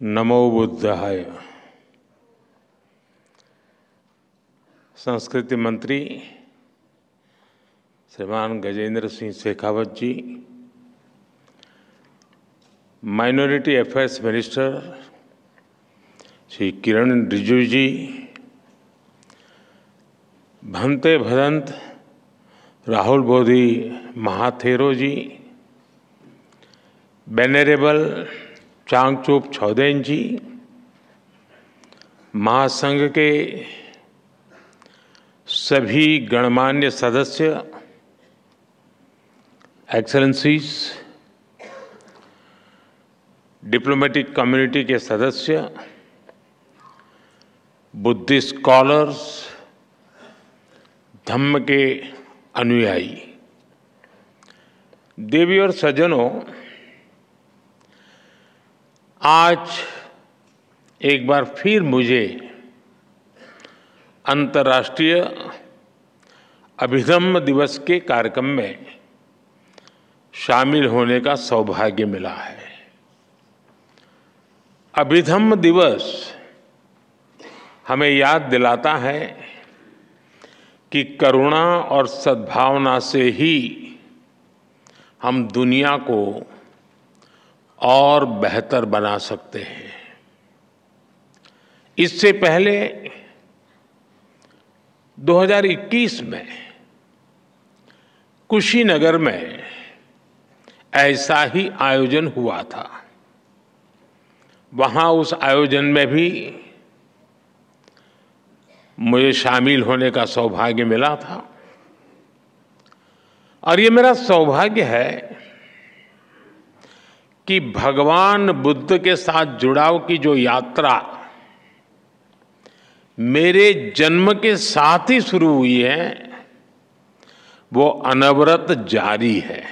नमो बुद्धाय। संस्कृति मंत्री श्रीमान Gajendra Singh Shekhawat ji, minority affairs minister Shri Kiren Rijiju ji, Bhante Bhadant Rahul Bodhi Mahathero जी बेनेरेबल चांगचूप छौदेन जी, महासंघ के सभी गणमान्य सदस्य, एक्सलेंसीज डिप्लोमेटिक कम्युनिटी के सदस्य, बुद्धिस्ट स्कॉलर्स धम्म के अनुयायी, देवी और सज्जनों आज एक बार फिर मुझे अंतर्राष्ट्रीय अभिधम्म दिवस के कार्यक्रम में शामिल होने का सौभाग्य मिला है। अभिधम्म दिवस हमें याद दिलाता है कि करुणा और सद्भावना से ही हम दुनिया को और बेहतर बना सकते हैं। इससे पहले 2021 में कुशीनगर में ऐसा ही आयोजन हुआ था। वहाँ उस आयोजन में भी मुझे शामिल होने का सौभाग्य मिला था। और ये मेरा सौभाग्य है कि भगवान बुद्ध के साथ जुड़ाव की जो यात्रा मेरे जन्म के साथ ही शुरू हुई है, वो अनवरत जारी है।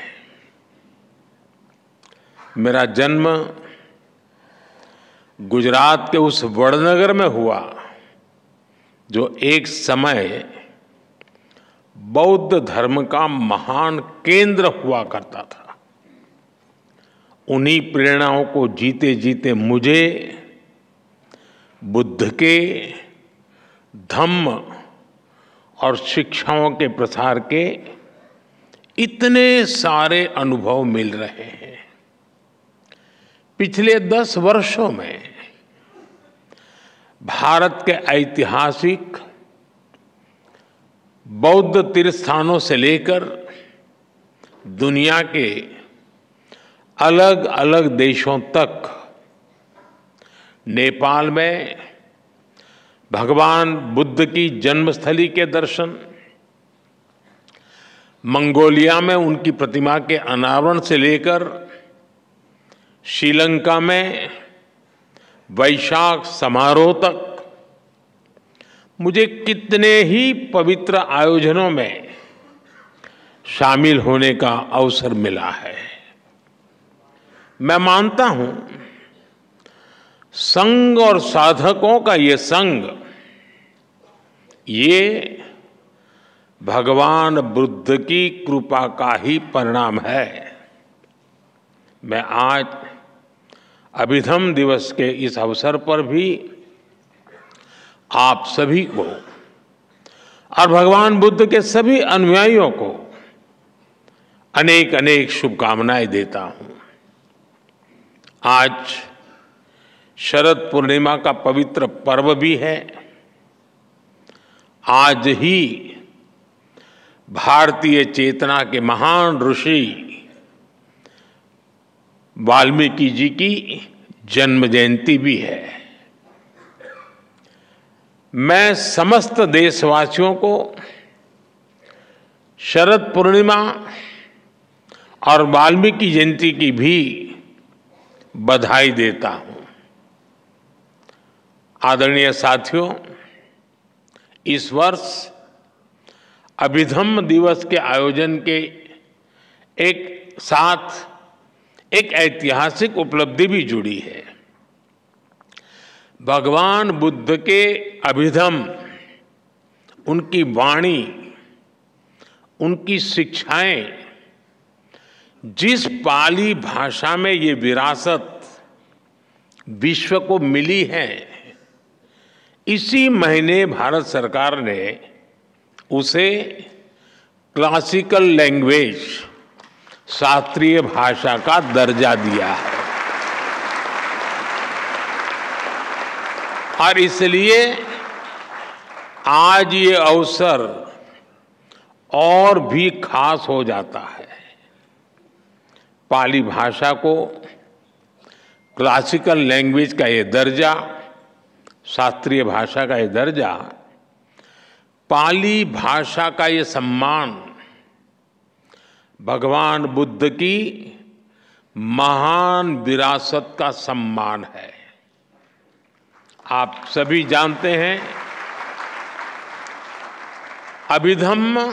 मेरा जन्म गुजरात के उस वड़नगर में हुआ, जो एक समय बौद्ध धर्म का महान केंद्र हुआ करता था। उन्हीं प्रेरणाओं को जीते जीते मुझे, बुद्ध के, धम्म और शिक्षाओं के प्रसार के इतने सारे अनुभव मिल रहे हैं। पिछले दस वर्षों में भारत के ऐतिहासिक बौद्ध तीर्थ स्थानों से लेकर दुनिया के अलग अलग देशों तक। नेपाल में भगवान बुद्ध की जन्मस्थली के दर्शन, मंगोलिया में उनकी प्रतिमा के अनावरण से लेकर श्रीलंका में वैशाख समारोह तक। मुझे कितने ही पवित्र आयोजनों में शामिल होने का अवसर मिला है। मैं मानता हूँ, संघ और साधकों का ये संग ये भगवान बुद्ध की कृपा का ही परिणाम है। मैं आज अभिधम दिवस के इस अवसर पर भी आप सभी को और भगवान बुद्ध के सभी अनुयायियों को अनेक अनेक शुभकामनाएँ देता हूँ। आज शरद पूर्णिमा का पवित्र पर्व भी है। आज ही भारतीय चेतना के महान ऋषि वाल्मीकि जी की जन्म जयंती भी है। मैं समस्त देशवासियों को शरद पूर्णिमा और वाल्मीकि जयंती की भी बधाई देता हूँ। आदरणीय साथियों, इस वर्ष अभिधम्म दिवस के आयोजन के एक साथ एक ऐतिहासिक उपलब्धि भी जुड़ी है। भगवान बुद्ध के अभिधम, उनकी वाणी, उनकी शिक्षाएँ जिस पाली भाषा में ये विरासत विश्व को मिली है, इसी महीने भारत सरकार ने उसे क्लासिकल लैंग्वेज शास्त्रीय भाषा का दर्जा दिया है। और इसलिए आज ये अवसर और भी खास हो जाता है। पाली भाषा को क्लासिकल लैंग्वेज का ये दर्जा, शास्त्रीय भाषा का ये दर्जा, पाली भाषा का ये सम्मान, भगवान बुद्ध की महान विरासत का सम्मान है। आप सभी जानते हैं, अभिधम्म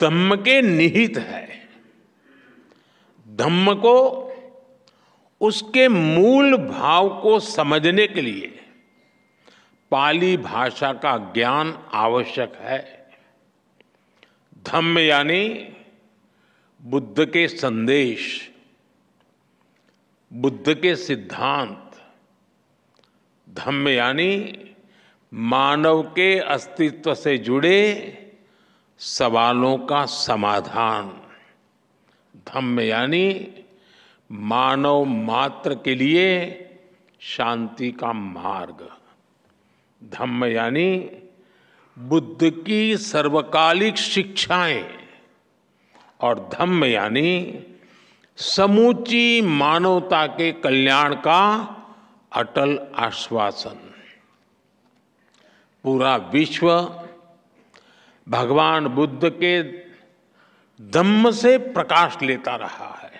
धम्म के निहित है। धम्म को, उसके मूल भाव को समझने के लिए पाली भाषा का ज्ञान आवश्यक है। धम्म यानी बुद्ध के संदेश, बुद्ध के सिद्धांत। धम्म यानी मानव के अस्तित्व से जुड़े सवालों का समाधान। धम्म यानी मानव मात्र के लिए शांति का मार्ग। धम्म यानी बुद्ध की सर्वकालिक शिक्षाएँ। और धम्म यानी समूची मानवता के कल्याण का अटल आश्वासन। पूरा विश्व भगवान बुद्ध के धम्म से प्रकाश लेता रहा है।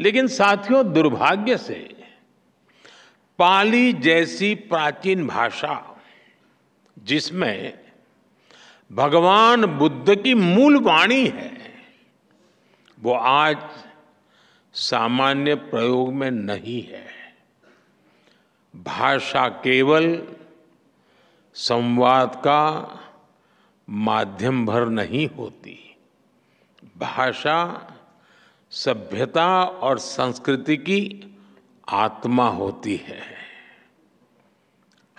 लेकिन साथियों, दुर्भाग्य से पाली जैसी प्राचीन भाषा, जिसमें भगवान बुद्ध की मूल वाणी है, वो आज सामान्य प्रयोग में नहीं है। भाषा केवल संवाद का माध्यम भर नहीं होती। भाषा, सभ्यता और संस्कृति की आत्मा होती है।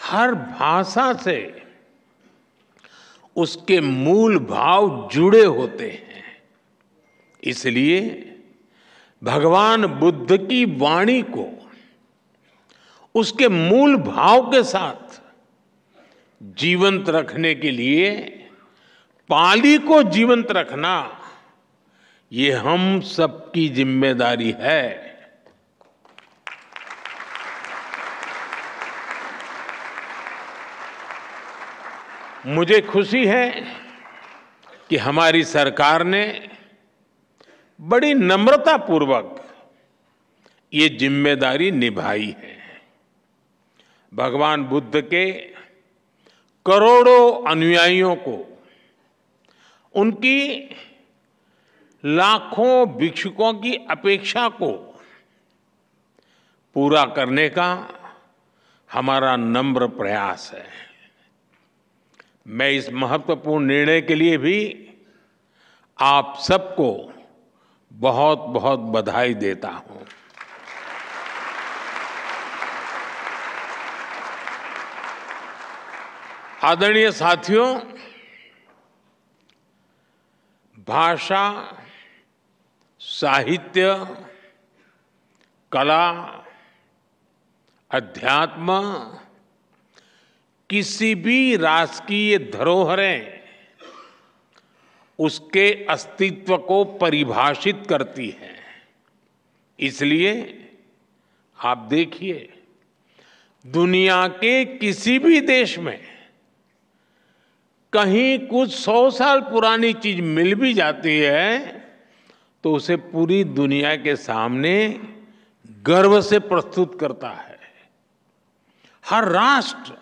हर भाषा से उसके मूल भाव जुड़े होते हैं। इसलिए भगवान बुद्ध की वाणी को उसके मूल भाव के साथ जीवंत रखने के लिए पाली को जीवंत रखना ये हम सबकी ज़िम्मेदारी है। मुझे खुशी है कि हमारी सरकार ने बड़ी नम्रता पूर्वक ये ज़िम्मेदारी निभाई है। भगवान बुद्ध के करोड़ों अनुयायियों को, उनकी लाखों भिक्षुकों की अपेक्षा को पूरा करने का हमारा नम्र प्रयास है। मैं इस महत्वपूर्ण निर्णय के लिए भी आप सबको बहुत बहुत बधाई देता हूँ। आदरणीय साथियों, भाषा साहित्य, कला, अध्यात्म, किसी भी राजकीय धरोहरें उसके अस्तित्व को परिभाषित करती हैं। इसलिए आप देखिए, दुनिया के किसी भी देश में कहीं कुछ सौ साल पुरानी चीज़ मिल भी जाती है तो उसे पूरी दुनिया के सामने गर्व से प्रस्तुत करता है। हर राष्ट्र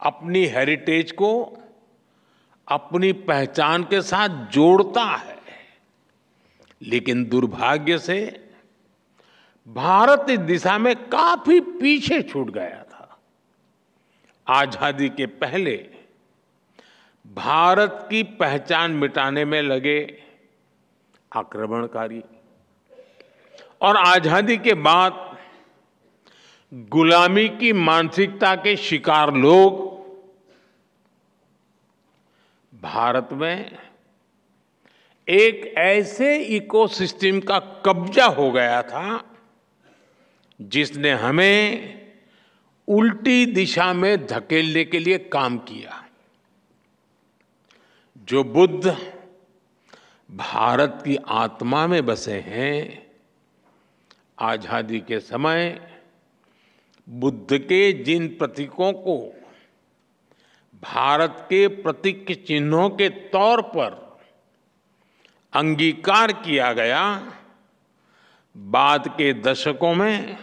अपनी हेरिटेज को, अपनी पहचान के साथ जोड़ता है। लेकिन दुर्भाग्य से भारत इस दिशा में काफ़ी पीछे छूट गया था। आज़ादी के पहले भारत की पहचान मिटाने में लगे आक्रमणकारी। और आज़ादी के बाद गुलामी की मानसिकता के शिकार लोग भारत में एक ऐसे इकोसिस्टम का कब्जा हो गया था, जिसने हमें उल्टी दिशा में धकेलने के लिए काम किया। जो बुद्ध भारत की आत्मा में बसे हैं, आज़ादी के समय बुद्ध के जिन प्रतीकों को, भारत के प्रतीक के चिन्हों के तौर पर अंगीकार किया गया, बाद के दशकों में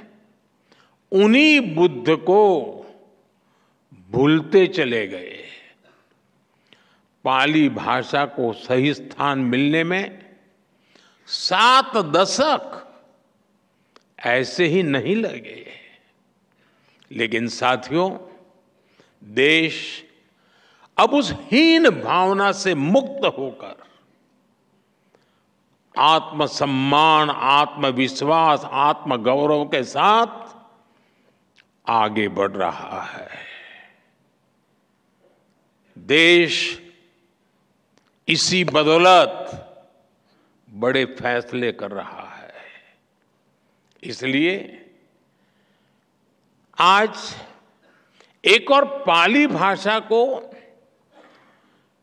उन्हीं बुद्ध को भूलते चले गए। पाली भाषा को सही स्थान मिलने में सात दशक ऐसे ही नहीं लगे। लेकिन साथियों, देश अब उस हीन भावना से मुक्त होकर, आत्मसम्मान, आत्मविश्वास, आत्मगौरव के साथ आगे बढ़ रहा है। देश इसी बदौलत बड़े फैसले कर रहा है। इसलिए आज एक और पाली भाषा को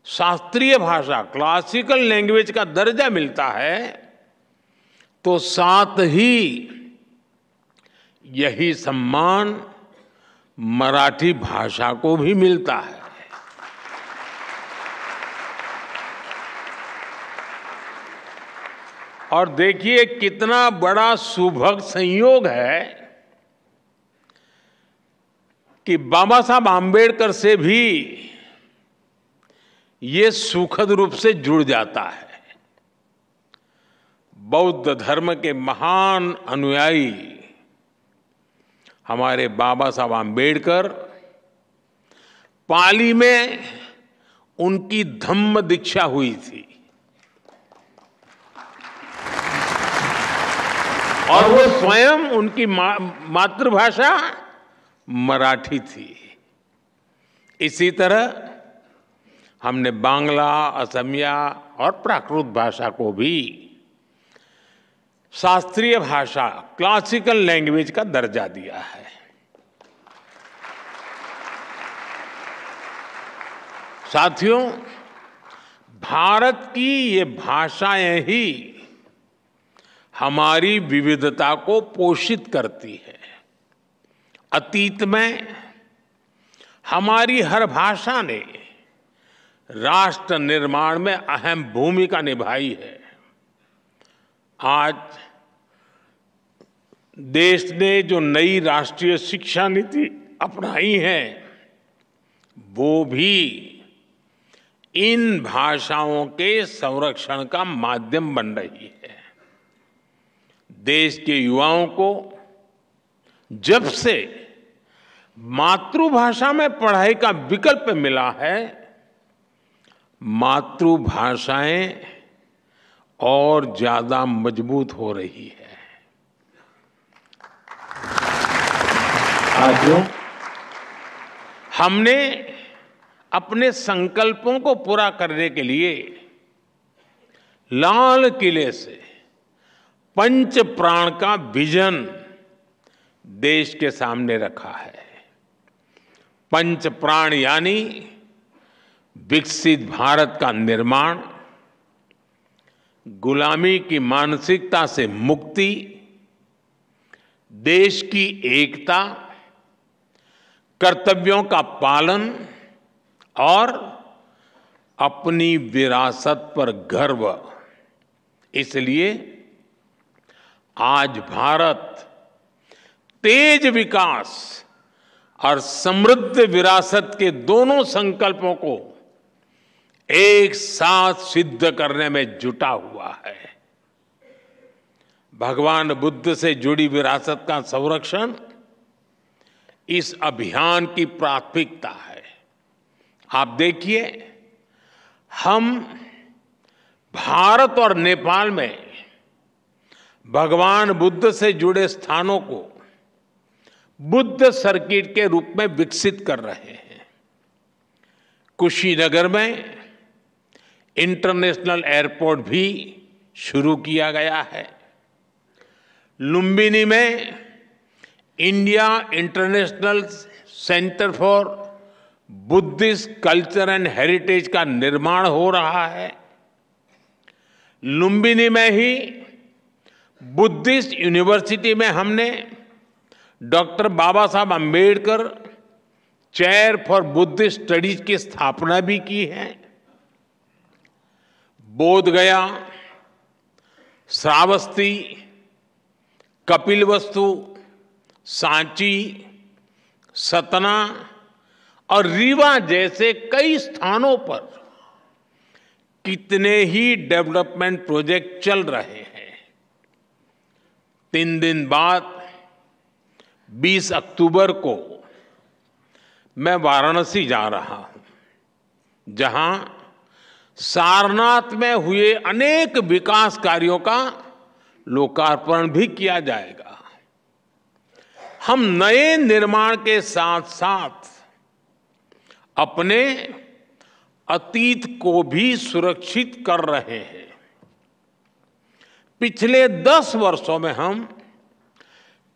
शास्त्रीय भाषा क्लासिकल लैंग्वेज का दर्जा मिलता है तो साथ ही यही सम्मान मराठी भाषा को भी मिलता है। और देखिए कितना बड़ा सुभग संयोग है कि बाबा साहब आम्बेडकर से भी ये सुखद रूप से जुड़ जाता है। बौद्ध धर्म के महान अनुयायी हमारे बाबा साहब आम्बेडकर पाली में उनकी धम्म दीक्षा हुई थी। और वो स्वयं उनकी मा, मातृभाषा मराठी थी। इसी तरह हमने बांग्ला असमिया और प्राकृत भाषा को भी शास्त्रीय भाषा क्लासिकल लैंग्वेज का दर्जा दिया है। साथियों भारत की ये भाषाएँ ही हमारी विविधता को पोषित करती है। अतीत में हमारी हर भाषा ने राष्ट्र निर्माण में अहम भूमिका निभाई है। आज देश ने जो नई राष्ट्रीय शिक्षा नीति अपनाई है, वो भी इन भाषाओं के संरक्षण का माध्यम बन रही है। देश के युवाओं को जब से मातृभाषा में पढ़ाई का विकल्प मिला है, मातृभाषाएँ और ज़्यादा मज़बूत हो रही है। साथियों, हमने अपने संकल्पों को पूरा करने के लिए लाल किले से पंच प्राण का विजन देश के सामने रखा है। पंच प्राण यानी विकसित भारत का निर्माण, गुलामी की मानसिकता से मुक्ति, देश की एकता, कर्तव्यों का पालन और अपनी विरासत पर गर्व। इसलिए आज भारत तेज विकास और समृद्ध विरासत के दोनों संकल्पों को एक साथ सिद्ध करने में जुटा हुआ है। भगवान बुद्ध से जुड़ी विरासत का संरक्षण इस अभियान की प्राथमिकता है। आप देखिए, हम भारत और नेपाल में भगवान बुद्ध से जुड़े स्थानों को बुद्ध सर्किट के रूप में विकसित कर रहे हैं। कुशीनगर में इंटरनेशनल एयरपोर्ट भी शुरू किया गया है। लुम्बिनी में India International Centre for Buddhist Culture and Heritage का निर्माण हो रहा है। लुम्बिनी में ही बुद्धिस्ट यूनिवर्सिटी में हमने doctor Baba Saheb Ambedkar chair for Buddhist studies की स्थापना भी की है। बोध गया श्रावस्ती कपिल वस्तु सांची, सतना और रीवा जैसे कई स्थानों पर कितने ही डेवलपमेंट प्रोजेक्ट चल रहे हैं। तीन दिन बाद 20 अक्टूबर को मैं वाराणसी जा रहा हूँ, जहाँ सारनाथ में हुए अनेक विकास कार्यों का लोकार्पण भी किया जाएगा। हम नए निर्माण के साथ साथ अपने अतीत को भी सुरक्षित कर रहे हैं। पिछले दस वर्षों में हम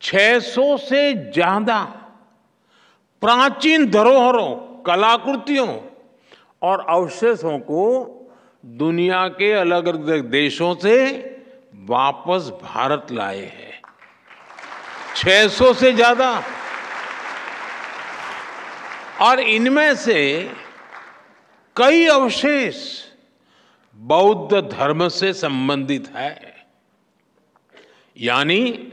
600 से ज़्यादा प्राचीन धरोहरों, कलाकृतियों और अवशेषों को दुनिया के अलग अलग देशों से वापस भारत लाए हैं। 600 से ज़्यादा। और इनमें से कई अवशेष बौद्ध धर्म से संबंधित है। यानी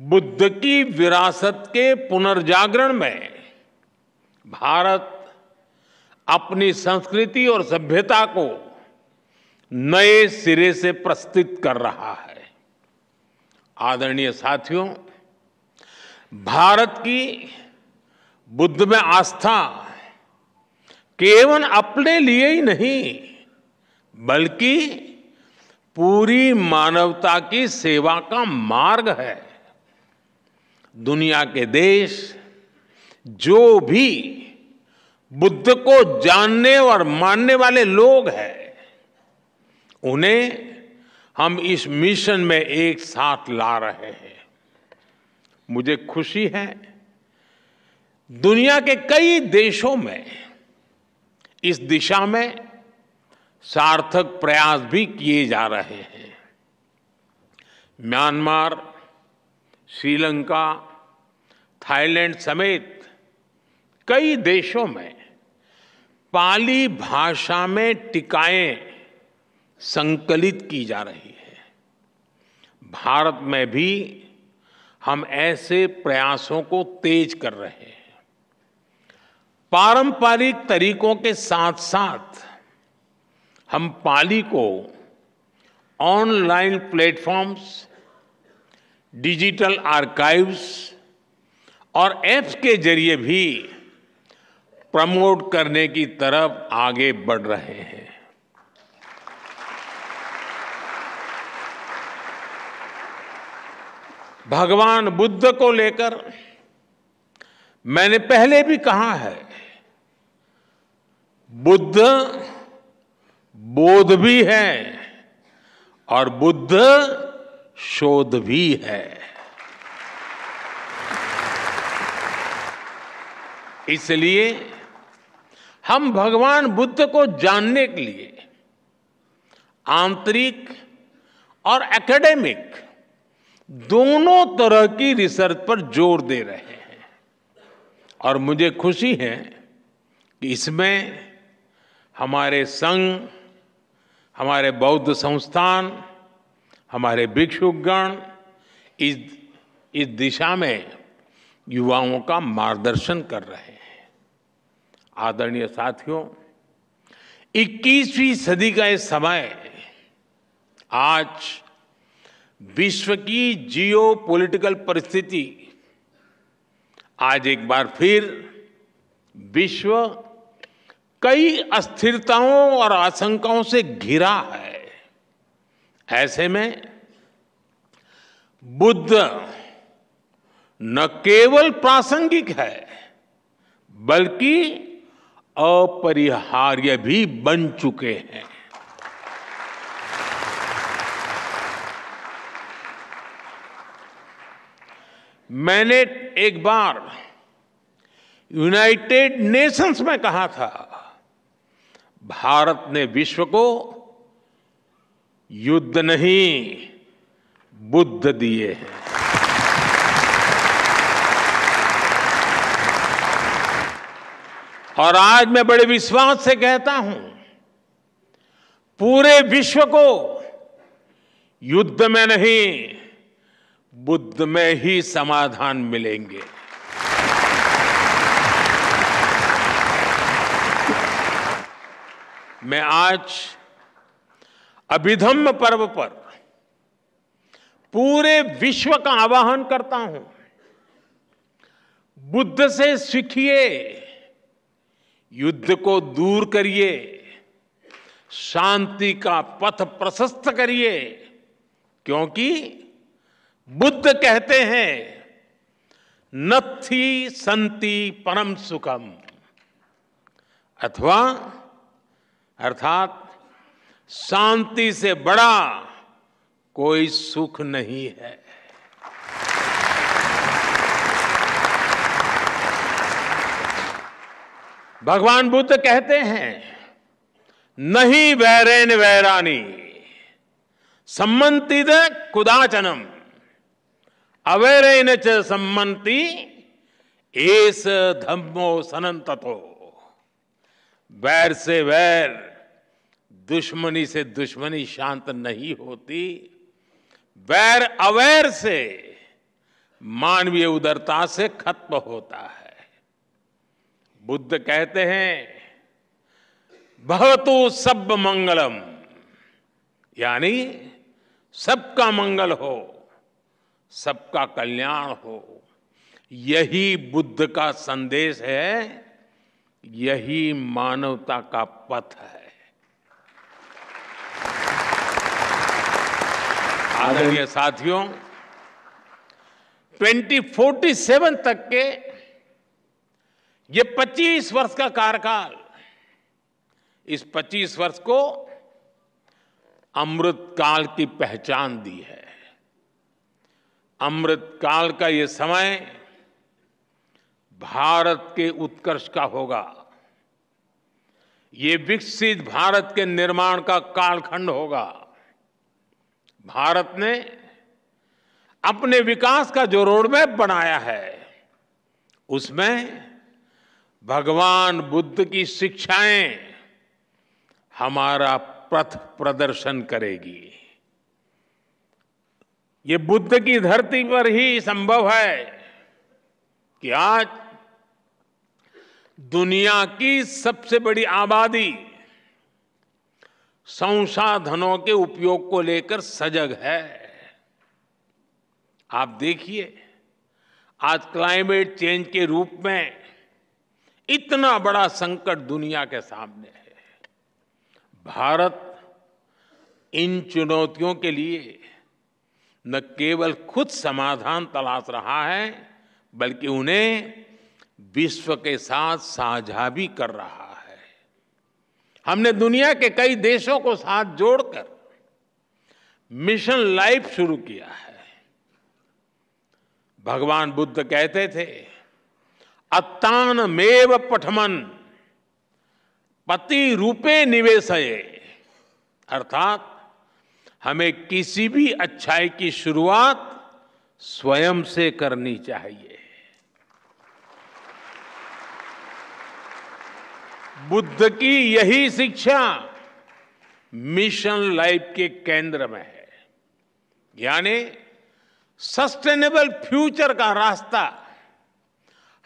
बुद्ध की विरासत के पुनर्जागरण में भारत अपनी संस्कृति और सभ्यता को नए सिरे से प्रस्तुत कर रहा है। आदरणीय साथियों, भारत की बुद्ध में आस्था केवल अपने लिए ही नहीं, बल्कि पूरी मानवता की सेवा का मार्ग है। दुनिया के देश जो भी बुद्ध को जानने और मानने वाले लोग हैं, उन्हें हम इस मिशन में एक साथ ला रहे हैं। मुझे खुशी है, दुनिया के कई देशों में, इस दिशा में सार्थक प्रयास भी किए जा रहे हैं। म्यांमार, श्रीलंका, थाईलैंड समेत कई देशों में पाली भाषा में टिकाएँ संकलित की जा रही है। भारत में भी हम ऐसे प्रयासों को तेज कर रहे हैं। पारंपरिक तरीकों के साथ साथ हम पाली को ऑनलाइन प्लेटफॉर्म्स, डिजिटल आर्काइव्स और ऐप्स के ज़रिए भी प्रमोट करने की तरफ़ आगे बढ़ रहे हैं। भगवान बुद्ध को लेकर मैंने पहले भी कहा है, बुद्ध बोध भी है और बुद्ध शोध भी है। इसलिए हम भगवान बुद्ध को जानने के लिए आंतरिक और एकेडमिक दोनों तरह की रिसर्च पर ज़ोर दे रहे हैं। और मुझे खुशी है कि इसमें हमारे संघ हमारे बौद्ध संस्थान, हमारे भिक्षुगण इस इस दिशा में युवाओं का मार्गदर्शन कर रहे हैं। आदरणीय साथियों 21वीं सदी का ये समय, आज विश्व की जियो पॉलिटिकल परिस्थिति, आज एक बार फिर विश्व कई अस्थिरताओं और आशंकाओं से घिरा है। ऐसे में बुद्ध न केवल प्रासंगिक है, बल्कि अपरिहार्य भी बन चुके हैं। मैंने एक बार यूनाइटेड नेशंस में कहा था भारत ने विश्व को युद्ध नहीं, बुद्ध दिए हैं। और आज मैं बड़े विश्वास से कहता हूँ, पूरे विश्व को युद्ध में नहीं, बुद्ध में ही समाधान मिलेंगे। मैं आज अभिधम्म पर्व पर पूरे विश्व का आवाहन करता हूँ। बुद्ध से सीखिए, युद्ध को दूर करिए, शांति का पथ प्रशस्त करिए, क्योंकि बुद्ध कहते हैं नथी संति परम सुखम। अथवा अर्थात शांति से बड़ा कोई सुख नहीं है। भगवान बुद्ध कहते हैं, नहीं वैरेन वैरानी सम्मति कुदाचनम अवैरेन च सम्मति एस धम्मो सनंततो वैर से वैर दुश्मनी से दुश्मनी शांत नहीं होती। वैर अवैर से मानवीय उदरता से खत्म होता है। बुद्ध कहते हैं, भवतु सब मंगलम, यानी सबका मंगल हो, सबका कल्याण हो। यही बुद्ध का संदेश है, यही मानवता का पथ है। आदरणीय साथियों 2047 तक के ये 25 वर्ष का कार्यकाल इस 25 वर्ष को अमृत काल की पहचान दी है। अमृत काल का ये समय भारत के उत्कर्ष का होगा। ये विकसित भारत के निर्माण का कालखंड होगा। भारत ने अपने विकास का जो रोडमैप बनाया है, उसमें भगवान बुद्ध की शिक्षाएँ हमारा पथ प्रदर्शन करेगी। ये बुद्ध की धरती पर ही संभव है कि आज दुनिया की सबसे बड़ी आबादी संसाधनों के उपयोग को लेकर सजग है। आप देखिए, आज क्लाइमेट चेंज के रूप में इतना बड़ा संकट दुनिया के सामने है। भारत इन चुनौतियों के लिए न केवल खुद समाधान तलाश रहा है, बल्कि उन्हें विश्व के साथ साझा भी कर रहा है हमने दुनिया के कई देशों को साथ जोड़कर मिशन लाइफ शुरू किया है। भगवान बुद्ध कहते थे अत्तान मेव पठमन पति रूपे निवेशये। अर्थात, हमें किसी भी अच्छाई की शुरुआत स्वयं से करनी चाहिए। बुद्ध की यही शिक्षा मिशन लाइफ के केंद्र में है। यानी सस्टेनेबल फ्यूचर का रास्ता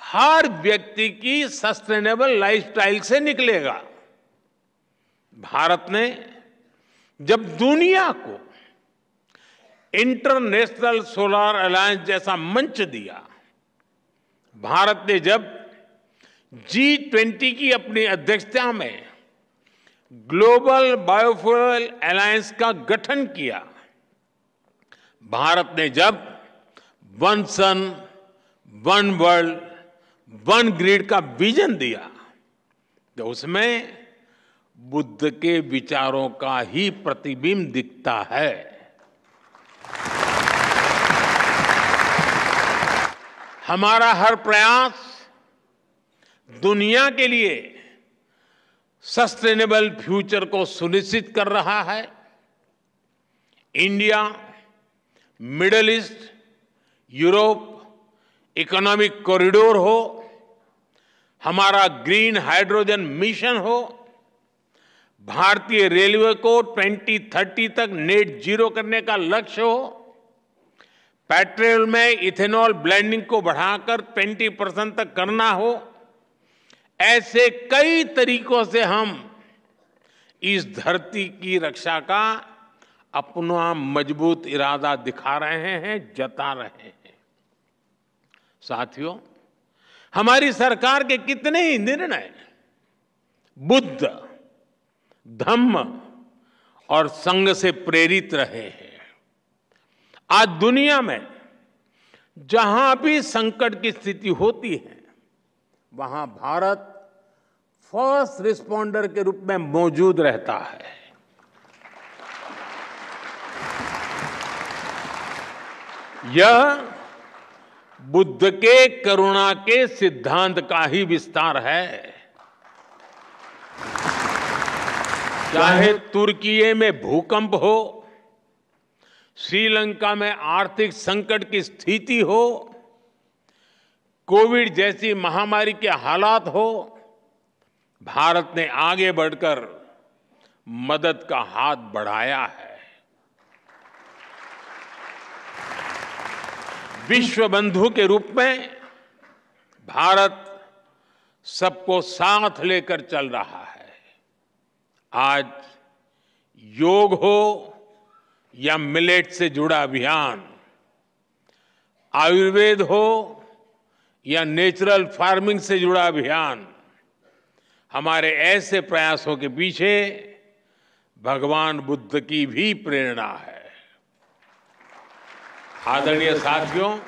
हर व्यक्ति की सस्टेनेबल लाइफस्टाइल से निकलेगा। भारत ने जब दुनिया को इंटरनेशनल सोलर अलायंस जैसा मंच दिया, भारत ने जब जी ट्वेंटी की अपनी अध्यक्षता में ग्लोबल बायोफ्यूल अलायंस का गठन किया। भारत ने जब one sun one world one grid का विजन दिया तो उसमें बुद्ध के विचारों का ही प्रतिबिंब दिखता है। हमारा हर प्रयास दुनिया के लिए सस्टेनेबल फ्यूचर को सुनिश्चित कर रहा है। India, Middle East, Europe, economic corridor हो, हमारा ग्रीन हाइड्रोजन मिशन हो, भारतीय रेलवे को 2030 तक नेट ज़ीरो करने का लक्ष्य हो, पेट्रोल में इथेनॉल ब्लेंडिंग को बढ़ाकर 20 परसेंट तक करना हो ऐसे कई तरीकों से हम इस धरती की रक्षा का अपना मज़बूत इरादा दिखा रहे हैं, जता रहे हैं। साथियों, हमारी सरकार के कितने ही निर्णय, बुद्ध, धम्म और संघ से प्रेरित रहे हैं। आज दुनिया में जहाँ भी संकट की स्थिति होती है वहाँ भारत फ़र्स्ट रिस्पॉन्डर के रूप में मौजूद रहता है। यह बुद्ध के करुणा के सिद्धांत का ही विस्तार है। चाहे तुर्की में भूकंप हो, श्रीलंका में आर्थिक संकट की स्थिति हो कोविड जैसी महामारी के हालात हो, भारत ने आगे बढ़कर मदद का हाथ बढ़ाया है। विश्व बंधु के रूप में भारत सबको साथ लेकर चल रहा है। आज योग हो या मिलेट से जुड़ा अभियान, आयुर्वेद हो या नेचुरल फ़ार्मिंग से जुड़ा अभियान। हमारे ऐसे प्रयासों के पीछे भगवान बुद्ध की भी प्रेरणा है। आदरणीय साथियों,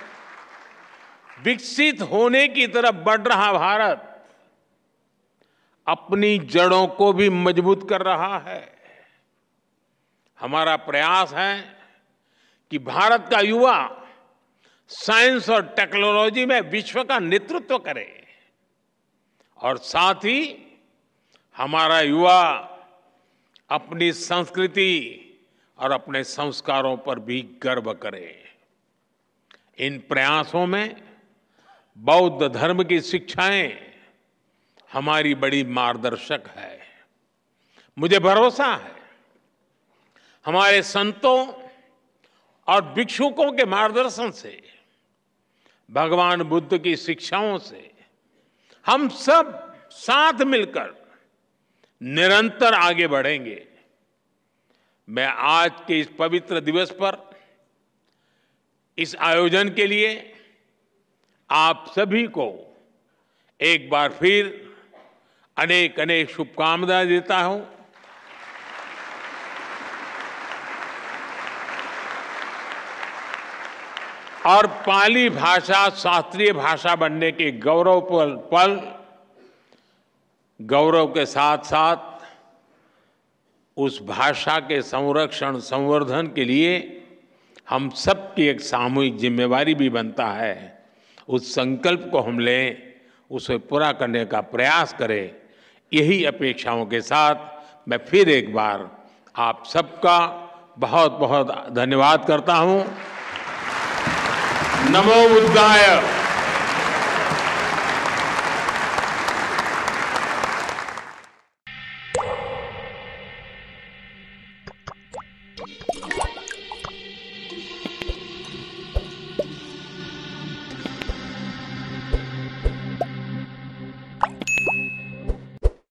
विकसित होने की तरफ़ बढ़ रहा भारत अपनी जड़ों को भी मज़बूत कर रहा है। हमारा प्रयास है कि भारत का युवा साइंस और टेक्नोलॉजी में विश्व का नेतृत्व करे। और साथ ही हमारा युवा अपनी संस्कृति और अपने संस्कारों पर भी गर्व करे। इन प्रयासों में बौद्ध धर्म की शिक्षाएँ हमारी बड़ी मार्गदर्शक है। मुझे भरोसा है, हमारे संतों और भिक्षुकों के मार्गदर्शन से भगवान बुद्ध की शिक्षाओं से हम सब साथ मिलकर निरंतर आगे बढ़ेंगे। मैं आज के इस पवित्र दिवस पर इस आयोजन के लिए आप सभी को एक बार फिर अनेक अनेक शुभकामनाएँ देता हूँ। और पाली भाषा शास्त्रीय भाषा बनने के गौरव पल, पल गौरव के साथ साथ उस भाषा के संरक्षण संवर्धन के लिए हम सबकी एक सामूहिक जिम्मेवारी भी बनता है। उस संकल्प को हम लें उसे पूरा करने का प्रयास करें। यही अपेक्षाओं के साथ मैं फिर एक बार आप सबका बहुत बहुत धन्यवाद करता हूँ। नमो बुद्धाय।